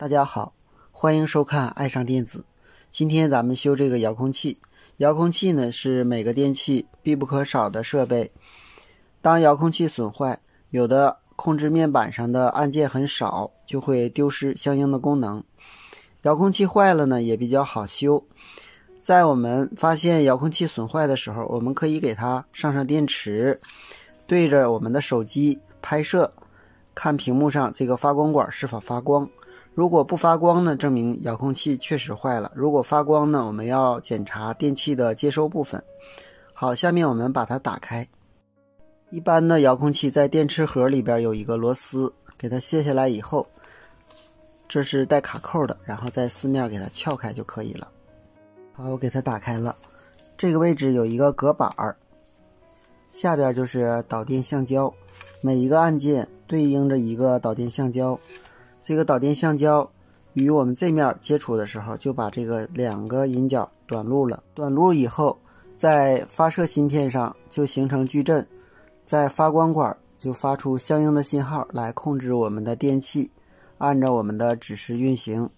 大家好，欢迎收看爱上电子。今天咱们修这个遥控器。遥控器呢是每个电器必不可少的设备。当遥控器损坏，有的控制面板上的按键很少，就会丢失相应的功能。遥控器坏了呢，也比较好修。在我们发现遥控器损坏的时候，我们可以给它上上电池，对着我们的手机拍摄，看屏幕上这个发光管是否发光。如果不发光呢，证明遥控器确实坏了。如果发光呢，我们要检查电器的接收部分。好，下面我们把它打开。一般的遥控器在电池盒里边有一个螺丝，给它卸下来以后，这是带卡扣的，然后在四面给它撬开就可以了。好，我给它打开了。这个位置有一个隔板儿，下边就是导电橡胶，每一个按键对应着一个导电橡胶。这个导电橡胶与我们这面接触的时候，就把这个两个引脚短路了。短路以后，在发射芯片上就形成矩阵，在发光管就发出相应的信号来控制我们的电器，按照我们的指示运行。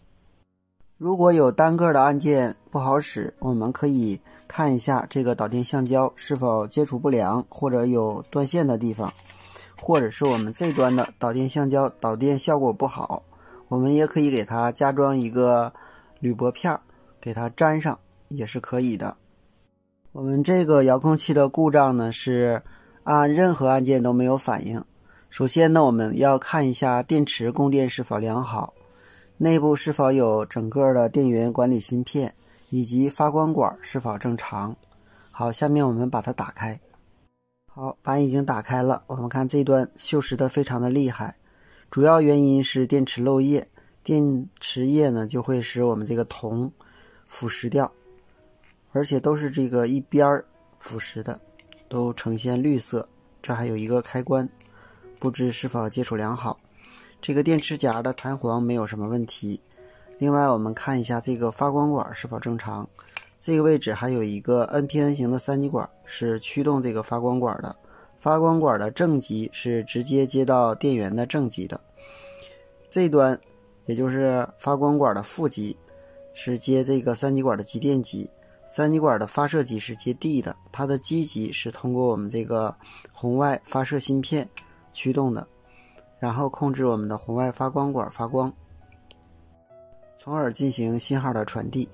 如果有单个的按键不好使，我们可以看一下这个导电橡胶是否接触不良或者有断线的地方。或者是我们这端的导电橡胶导电效果不好，我们也可以给它加装一个铝箔片儿，给它粘上也是可以的。我们这个遥控器的故障呢是按任何按键都没有反应。首先呢，我们要看一下电池供电是否良好，内部是否有整个的电源管理芯片，以及发光管是否正常。好，下面我们把它打开。好，板已经打开了。我们看这端锈蚀的非常的厉害，主要原因是电池漏液，电池液呢就会使我们这个铜腐蚀掉，而且都是这个一边儿腐蚀的，都呈现绿色。这还有一个开关，不知是否接触良好。这个电池夹的弹簧没有什么问题。另外，我们看一下这个发光管是否正常。这个位置还有一个 NPN 型的三极管，是驱动这个发光管的。发光管的正极是直接接到电源的正极的，这端也就是发光管的负极是接这个三极管的极电极。三极管的发射极是接 D 的，它的极极是通过我们这个红外发射芯片驱动的，然后控制我们的红外发光管发光，从而进行信号的传递。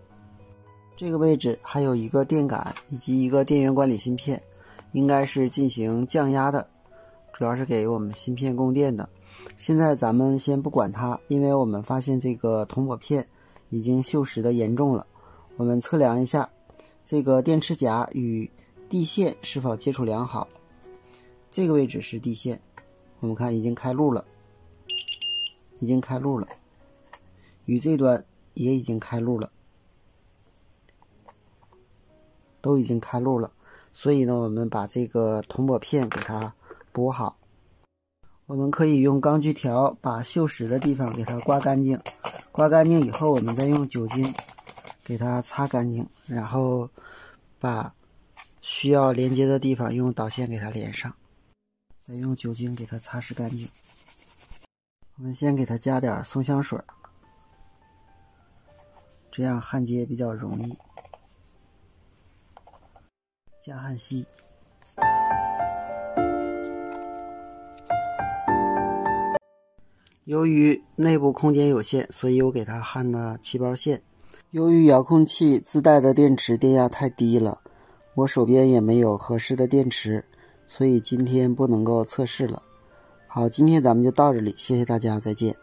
这个位置还有一个电感以及一个电源管理芯片，应该是进行降压的，主要是给我们芯片供电的。现在咱们先不管它，因为我们发现这个铜箔片已经锈蚀的严重了。我们测量一下这个电池夹与地线是否接触良好。这个位置是地线，我们看已经开路了，已经开路了，与这端也已经开路了。都已经开路了，所以呢，我们把这个铜箔片给它补好。我们可以用钢锯条把锈蚀的地方给它刮干净，刮干净以后，我们再用酒精给它擦干净，然后把需要连接的地方用导线给它连上，再用酒精给它擦拭干净。我们先给它加点松香水，这样焊接比较容易。加焊锡。由于内部空间有限，所以我给它焊了气包线。由于遥控器自带的电池电压太低了，我手边也没有合适的电池，所以今天不能够测试了。好，今天咱们就到这里，谢谢大家，再见。